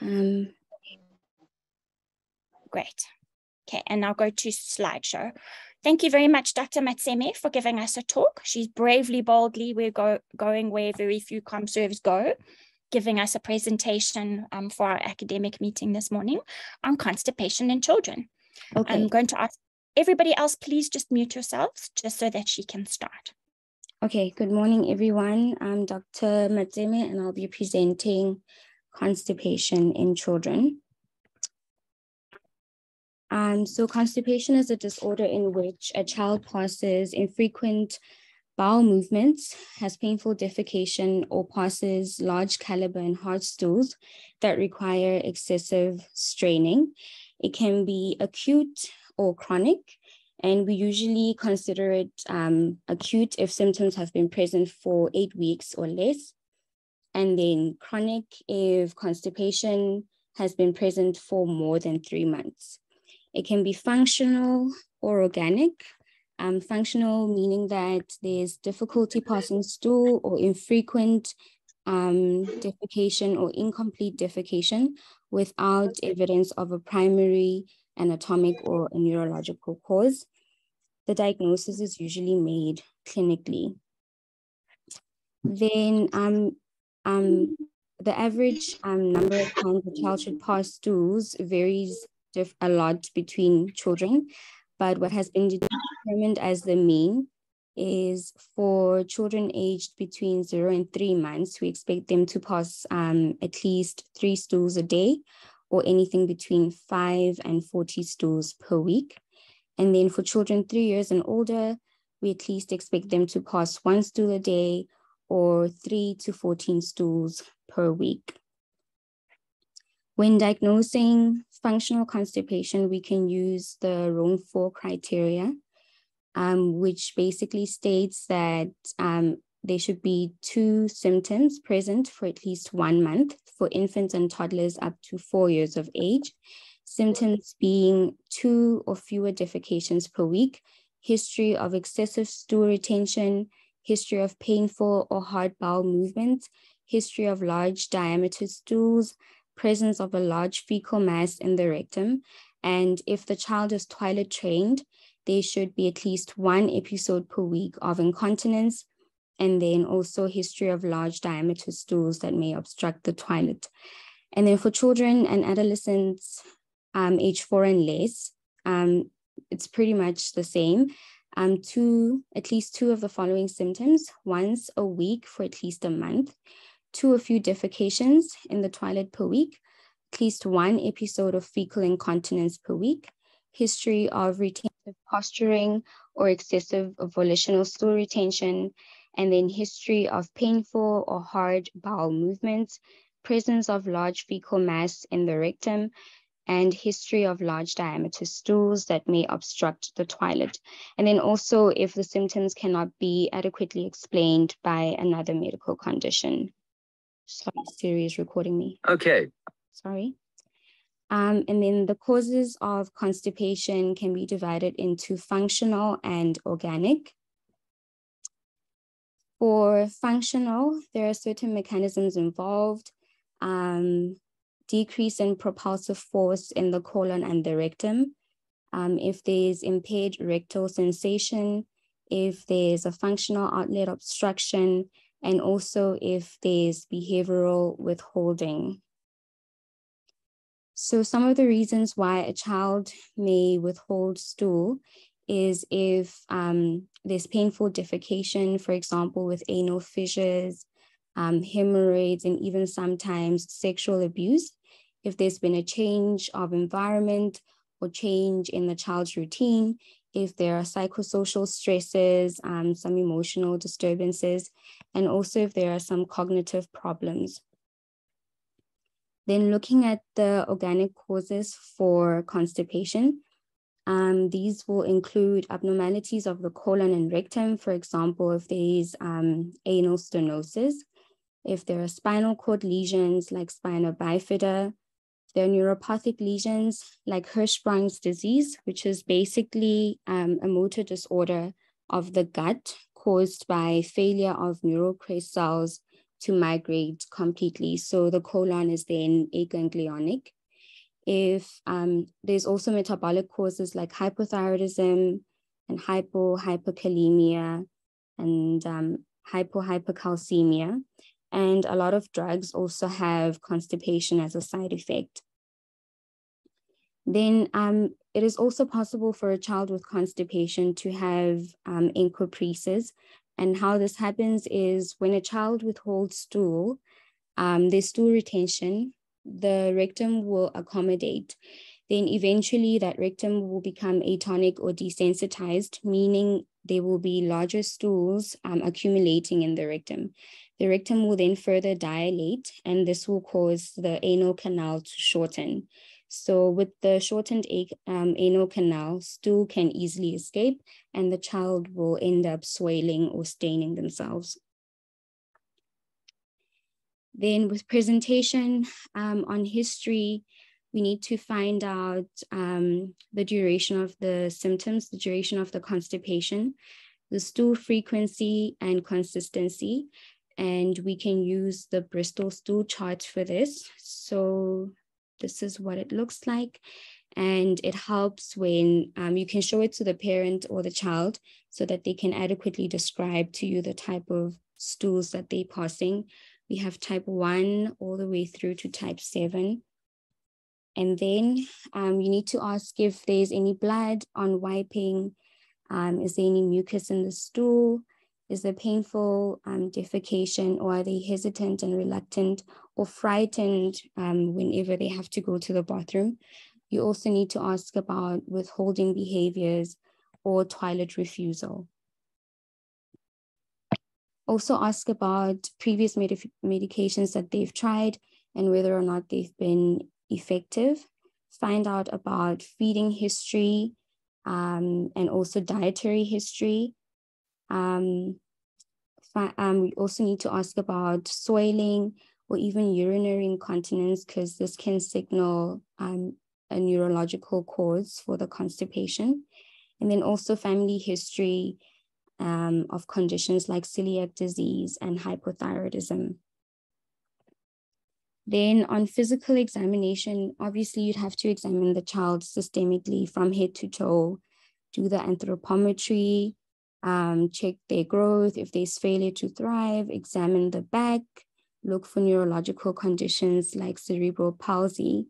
Um, great. Okay, and now go to slideshow. Thank you very much, Dr. Matseme, for giving us a talk. She's bravely, boldly, we're go, going where very few ComServes go, giving us a presentation um, for our academic meeting this morning on constipation in children. Okay. I'm going to ask everybody else, please just mute yourselves just so that she can start. Okay, good morning, everyone. I'm Dr. Matseme, and I'll be presenting constipation in children. Um, so constipation is a disorder in which a child passes infrequent bowel movements, has painful defecation, or passes large caliber and hard stools that require excessive straining. It can be acute or chronic, and we usually consider it um, acute if symptoms have been present for eight weeks or less, and then chronic if constipation has been present for more than three months. It can be functional or organic. Um, functional meaning that there's difficulty passing stool or infrequent um, defecation or incomplete defecation without evidence of a primary anatomic or a neurological cause. The diagnosis is usually made clinically. Then um, um, the average um, number of times a child should pass stools varies a lot between children, but what has been determined as the mean is for children aged between zero and three months, we expect them to pass um, at least three stools a day or anything between five and 40 stools per week. And then for children three years and older, we at least expect them to pass one stool a day or three to 14 stools per week. When diagnosing functional constipation, we can use the Rome 4 criteria, um, which basically states that um, there should be two symptoms present for at least one month for infants and toddlers up to four years of age. Symptoms being two or fewer defecations per week, history of excessive stool retention, history of painful or hard bowel movements, history of large diameter stools, presence of a large fecal mass in the rectum. And if the child is toilet trained, there should be at least one episode per week of incontinence, and then also history of large diameter stools that may obstruct the toilet. And then for children and adolescents um, age four and less, um, it's pretty much the same. Um, two, at least two of the following symptoms once a week for at least a month two or few defecations in the toilet per week, at least one episode of fecal incontinence per week, history of retentive posturing or excessive volitional stool retention, and then history of painful or hard bowel movements, presence of large fecal mass in the rectum, and history of large diameter stools that may obstruct the toilet. And then also if the symptoms cannot be adequately explained by another medical condition. Sorry, Siri is recording me. Okay. Sorry. Um, and then the causes of constipation can be divided into functional and organic. For functional, there are certain mechanisms involved. Um, decrease in propulsive force in the colon and the rectum. Um, if there's impaired rectal sensation, if there's a functional outlet obstruction, and also if there's behavioral withholding. So some of the reasons why a child may withhold stool is if um, there's painful defecation, for example, with anal fissures, um, hemorrhoids, and even sometimes sexual abuse. If there's been a change of environment or change in the child's routine, if there are psychosocial stresses, um, some emotional disturbances, and also if there are some cognitive problems. Then looking at the organic causes for constipation, um, these will include abnormalities of the colon and rectum, for example, if there is um, anal stenosis, if there are spinal cord lesions like spina bifida, neuropathic lesions like Hirschsprung's disease, which is basically um, a motor disorder of the gut caused by failure of neural crest cells to migrate completely. So the colon is then aganglionic. If um, there's also metabolic causes like hypothyroidism and hypo hyperkalemia and um, hypo-hypercalcemia. And a lot of drugs also have constipation as a side effect. Then um, it is also possible for a child with constipation to have um, encopresis. And how this happens is when a child withholds stool, um, there's stool retention, the rectum will accommodate. Then eventually that rectum will become atonic or desensitized, meaning there will be larger stools um, accumulating in the rectum. The rectum will then further dilate, and this will cause the anal canal to shorten. So, with the shortened um, anal canal, stool can easily escape, and the child will end up swelling or staining themselves. Then, with presentation um, on history, we need to find out um, the duration of the symptoms, the duration of the constipation, the stool frequency and consistency. And we can use the Bristol stool chart for this. So this is what it looks like. And it helps when um, you can show it to the parent or the child so that they can adequately describe to you the type of stools that they're passing. We have type one all the way through to type seven. And then um, you need to ask if there's any blood on wiping. Um, is there any mucus in the stool? Is there painful um, defecation or are they hesitant and reluctant or frightened um, whenever they have to go to the bathroom? You also need to ask about withholding behaviors or toilet refusal. Also ask about previous med medications that they've tried and whether or not they've been effective, find out about feeding history um, and also dietary history. Um, um, we also need to ask about soiling or even urinary incontinence because this can signal um, a neurological cause for the constipation. And then also family history um, of conditions like celiac disease and hypothyroidism. Then on physical examination, obviously you'd have to examine the child systemically from head to toe, do the anthropometry, um, check their growth, if there's failure to thrive, examine the back, look for neurological conditions like cerebral palsy.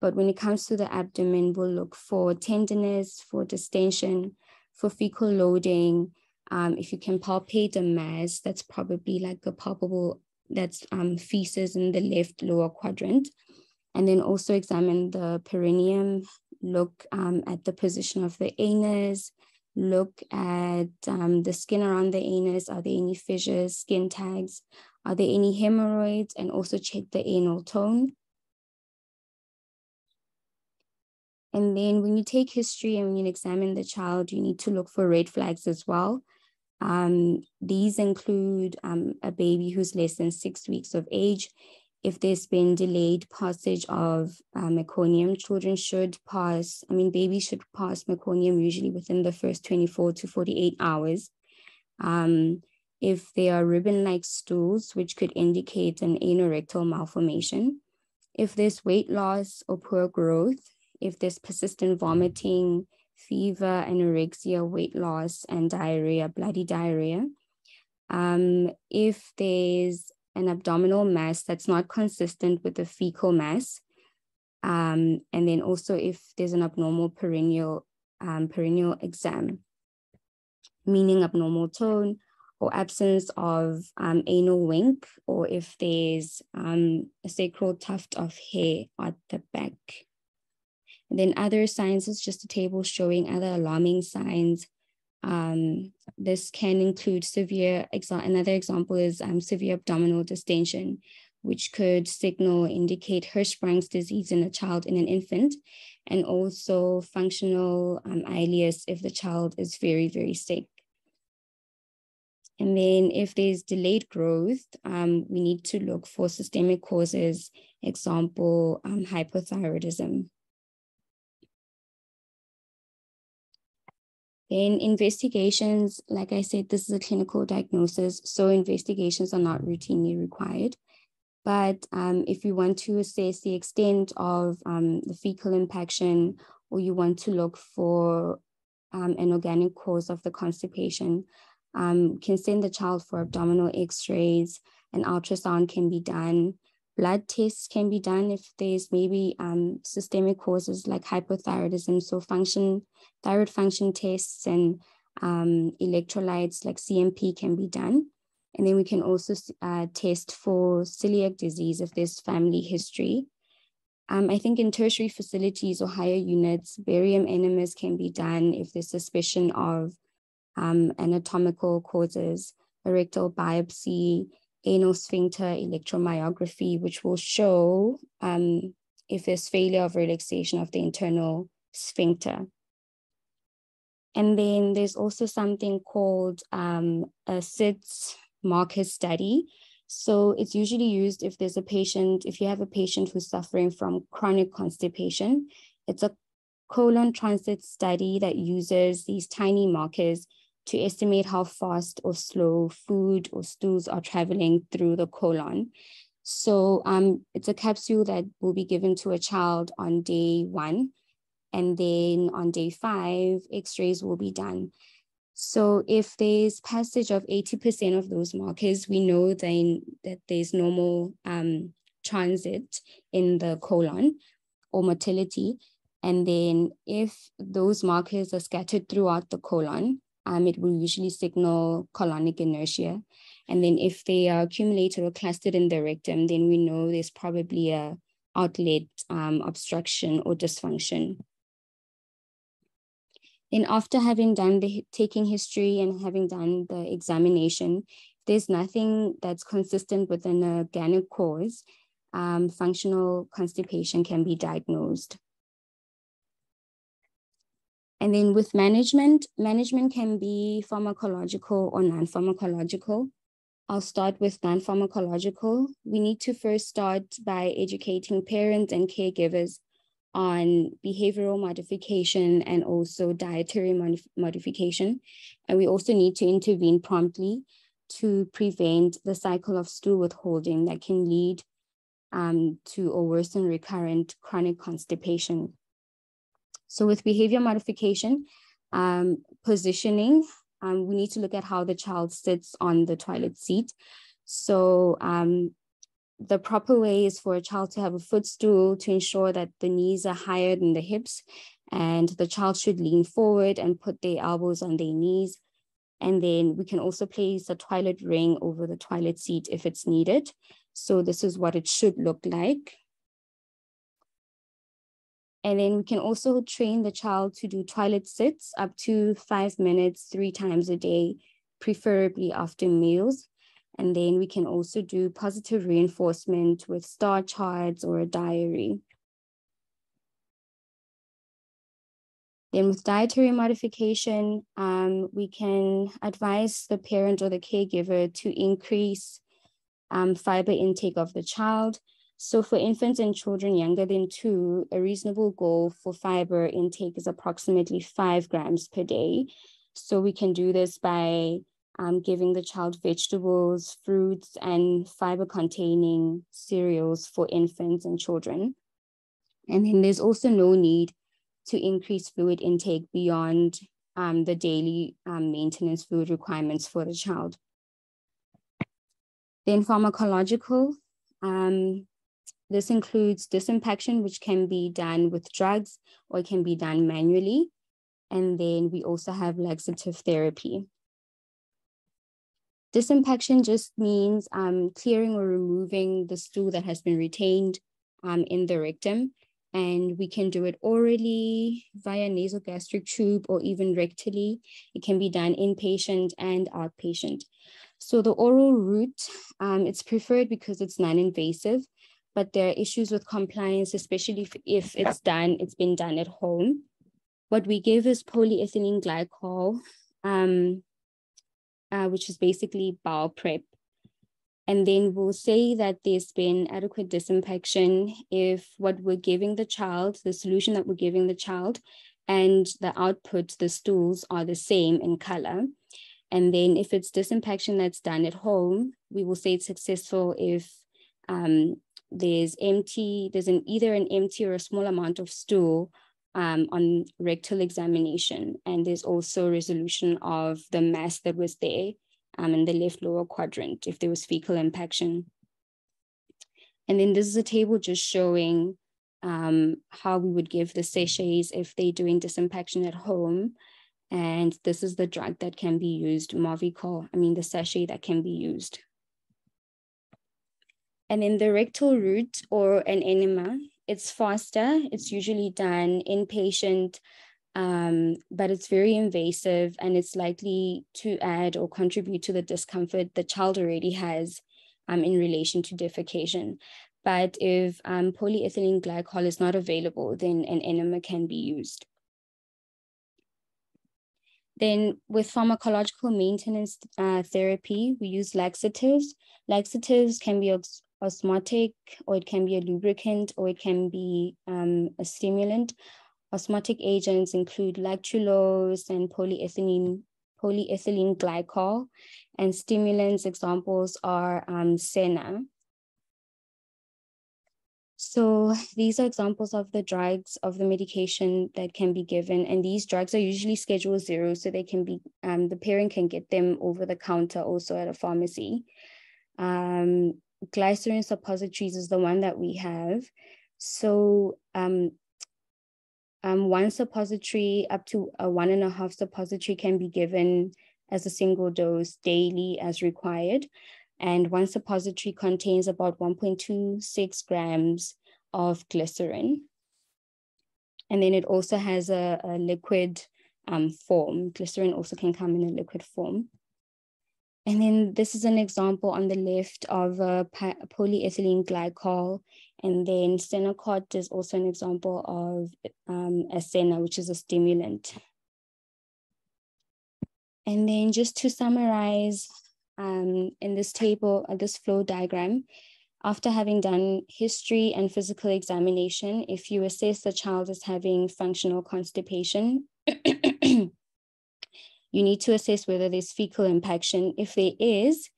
But when it comes to the abdomen, we'll look for tenderness, for distension, for fecal loading. Um, if you can palpate a mass, that's probably like a palpable that's um, feces in the left lower quadrant. And then also examine the perineum, look um, at the position of the anus, look at um, the skin around the anus. Are there any fissures, skin tags? Are there any hemorrhoids? And also check the anal tone. And then when you take history and when you examine the child, you need to look for red flags as well. Um, these include um, a baby who's less than six weeks of age. If there's been delayed passage of uh, meconium, children should pass, I mean, babies should pass meconium usually within the first 24 to 48 hours. Um, if there are ribbon-like stools, which could indicate an anorectal malformation. If there's weight loss or poor growth, if there's persistent vomiting, fever, anorexia, weight loss, and diarrhea, bloody diarrhea. Um, if there's an abdominal mass that's not consistent with the fecal mass, um, and then also if there's an abnormal perineal um, perineal exam, meaning abnormal tone or absence of um, anal wink, or if there's um, a sacral tuft of hair at the back. And then other signs is just a table showing other alarming signs. Um, this can include severe, another example is um, severe abdominal distension, which could signal indicate Hirschsprung's disease in a child in an infant, and also functional um, ileus if the child is very, very sick. And then if there's delayed growth, um, we need to look for systemic causes, example, um, hypothyroidism. Then investigations, like I said, this is a clinical diagnosis, so investigations are not routinely required. But um, if you want to assess the extent of um, the fecal impaction, or you want to look for um, an organic cause of the constipation, um, can send the child for abdominal x-rays, an ultrasound can be done, blood tests can be done if there's maybe um, systemic causes like hypothyroidism, so function, thyroid function tests and um, electrolytes like CMP can be done. And then we can also uh, test for celiac disease if there's family history. Um, I think in tertiary facilities or higher units, barium enemas can be done if there's suspicion of um, anatomical causes, a rectal biopsy, anal sphincter electromyography, which will show um, if there's failure of relaxation of the internal sphincter. And then there's also something called um, a Sitz marker study. So it's usually used if there's a patient, if you have a patient who's suffering from chronic constipation. It's a colon transit study that uses these tiny markers to estimate how fast or slow food or stools are traveling through the colon. So um, it's a capsule that will be given to a child on day one. And then on day five, x-rays will be done. So if there's passage of 80% of those markers, we know then that there's normal um, transit in the colon or motility. And then if those markers are scattered throughout the colon, um, it will usually signal colonic inertia. And then if they are accumulated or clustered in the rectum, then we know there's probably a outlet um, obstruction or dysfunction. Then after having done the taking history and having done the examination, there's nothing that's consistent with an organic cause, um, functional constipation can be diagnosed. And then with management, management can be pharmacological or non-pharmacological. I'll start with non-pharmacological. We need to first start by educating parents and caregivers on behavioral modification and also dietary modif modification. And we also need to intervene promptly to prevent the cycle of stool withholding that can lead um, to or worsen recurrent chronic constipation. So with behavior modification, um, positioning, um, we need to look at how the child sits on the toilet seat. So um, the proper way is for a child to have a footstool to ensure that the knees are higher than the hips and the child should lean forward and put their elbows on their knees. And then we can also place a toilet ring over the toilet seat if it's needed. So this is what it should look like. And then we can also train the child to do toilet sits up to five minutes, three times a day, preferably after meals. And then we can also do positive reinforcement with star charts or a diary. Then with dietary modification, um, we can advise the parent or the caregiver to increase um, fiber intake of the child so for infants and children younger than two, a reasonable goal for fiber intake is approximately five grams per day. So we can do this by um, giving the child vegetables, fruits, and fiber containing cereals for infants and children. And then there's also no need to increase fluid intake beyond um, the daily um, maintenance fluid requirements for the child. Then pharmacological, um, this includes disimpaction, which can be done with drugs or it can be done manually. And then we also have laxative therapy. Disimpaction just means um, clearing or removing the stool that has been retained um, in the rectum. And we can do it orally, via nasogastric tube, or even rectally. It can be done inpatient and outpatient. So the oral route, um, it's preferred because it's non-invasive but there are issues with compliance, especially if, if it's done, it's been done at home. What we give is polyethylene glycol, um, uh, which is basically bowel prep. And then we'll say that there's been adequate disimpaction if what we're giving the child, the solution that we're giving the child, and the output, the stools are the same in color. And then if it's disimpaction that's done at home, we will say it's successful if um, there's empty, there's an either an empty or a small amount of stool um, on rectal examination. And there's also resolution of the mass that was there um, in the left lower quadrant if there was fecal impaction. And then this is a table just showing um, how we would give the sachets if they're doing disimpaction at home. And this is the drug that can be used, Movicol, I mean the sachet that can be used. And then the rectal route or an enema, it's faster. It's usually done inpatient, um, but it's very invasive and it's likely to add or contribute to the discomfort the child already has um, in relation to defecation. But if um, polyethylene glycol is not available, then an enema can be used. Then with pharmacological maintenance uh, therapy, we use laxatives. Laxatives can be osmotic, or it can be a lubricant, or it can be um, a stimulant. Osmotic agents include lactulose and polyethylene, polyethylene glycol. And stimulants examples are um, Senna. So these are examples of the drugs of the medication that can be given. And these drugs are usually schedule zero, so they can be, um, the parent can get them over the counter also at a pharmacy. Um, glycerin suppositories is the one that we have. So um, um, one suppository up to a one and a half suppository can be given as a single dose daily as required and one suppository contains about 1.26 grams of glycerin. And then it also has a, a liquid um, form. Glycerin also can come in a liquid form. And then this is an example on the left of polyethylene glycol. And then Senokot is also an example of um, a Senna, which is a stimulant. And then just to summarize um, in this table, uh, this flow diagram, after having done history and physical examination, if you assess the child as having functional constipation, you need to assess whether there's fecal impaction. If there is,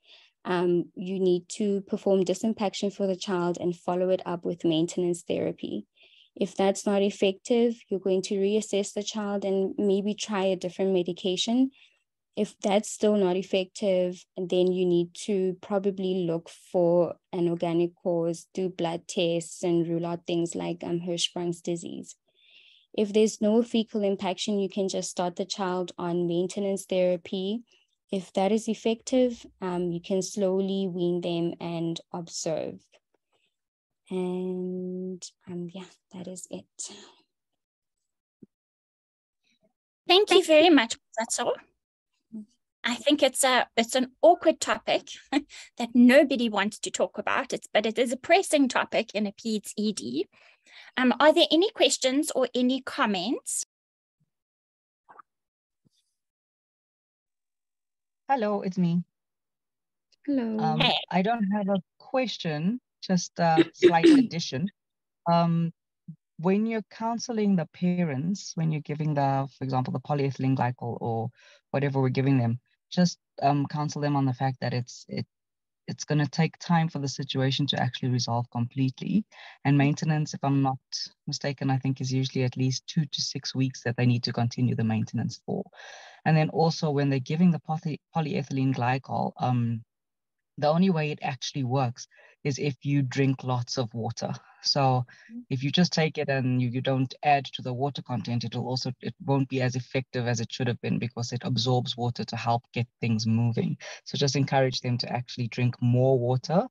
um, you need to perform disimpaction for the child and follow it up with maintenance therapy. If that's not effective, you're going to reassess the child and maybe try a different medication if that's still not effective, then you need to probably look for an organic cause, do blood tests, and rule out things like um, Hirschsprung's disease. If there's no fecal impaction, you can just start the child on maintenance therapy. If that is effective, um, you can slowly wean them and observe. And um, yeah, that is it. Thank you very much, That's all. I think it's a it's an awkward topic that nobody wants to talk about. It's but it is a pressing topic in a PEDS ED. Um, are there any questions or any comments? Hello, it's me. Hello. Um, hey. I don't have a question, just a slight addition. Um, when you're counseling the parents, when you're giving the, for example, the polyethylene glycol or whatever we're giving them, just um, counsel them on the fact that it's it it's going to take time for the situation to actually resolve completely. And maintenance, if I'm not mistaken, I think is usually at least two to six weeks that they need to continue the maintenance for. And then also when they're giving the poly- polyethylene glycol, um, the only way it actually works is if you drink lots of water. So mm-hmm. if you just take it and you, you don't add to the water content, it'll also it won't be as effective as it should have been because it absorbs water to help get things moving. So just encourage them to actually drink more water.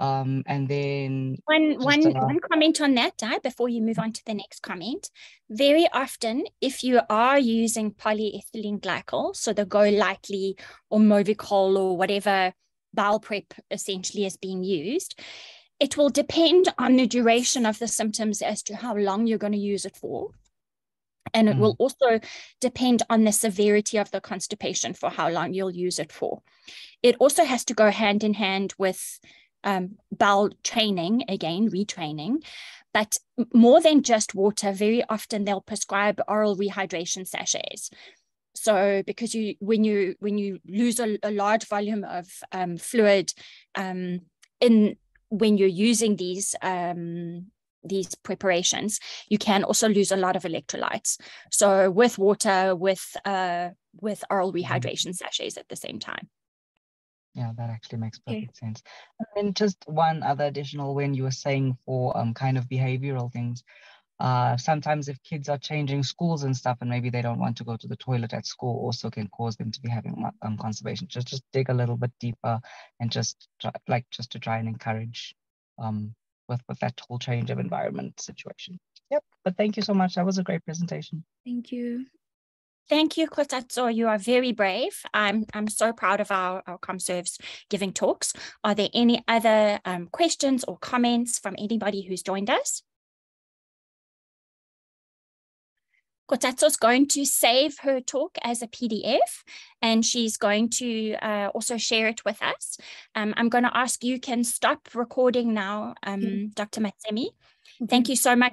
Um, and then one one uh, one comment on that, Di, before you move on to the next comment. Very often, if you are using polyethylene glycol, so the GoLytely or Movicol or whatever bowel prep essentially is being used, it will depend on the duration of the symptoms as to how long you're going to use it for. And it mm. will also depend on the severity of the constipation for how long you'll use it for. It also has to go hand in hand with um, bowel training, again, retraining. but more than just water, very often they'll prescribe oral rehydration sachets. So because you when you when you lose a, a large volume of um, fluid um, in when you're using these um, these preparations, you can also lose a lot of electrolytes. So with water, with uh, with oral mm-hmm. rehydration sachets at the same time. Yeah, that actually makes perfect sense. And then just one other additional when you were saying for um, kind of behavioral things, uh, sometimes if kids are changing schools and stuff and maybe they don't want to go to the toilet at school also can cause them to be having um, constipation just just dig a little bit deeper and just try, like just to try and encourage um, with with that whole change of environment situation yep but thank you so much that was a great presentation thank you Thank you, Kgotatso. You are very brave. I'm, I'm so proud of our, our ComServes giving talks. Are there any other um, questions or comments from anybody who's joined us? Is going to save her talk as a PDF and she's going to uh, also share it with us. Um, I'm going to ask you can stop recording now, um, mm -hmm. Dr. Matseme. Mm -hmm. Thank you so much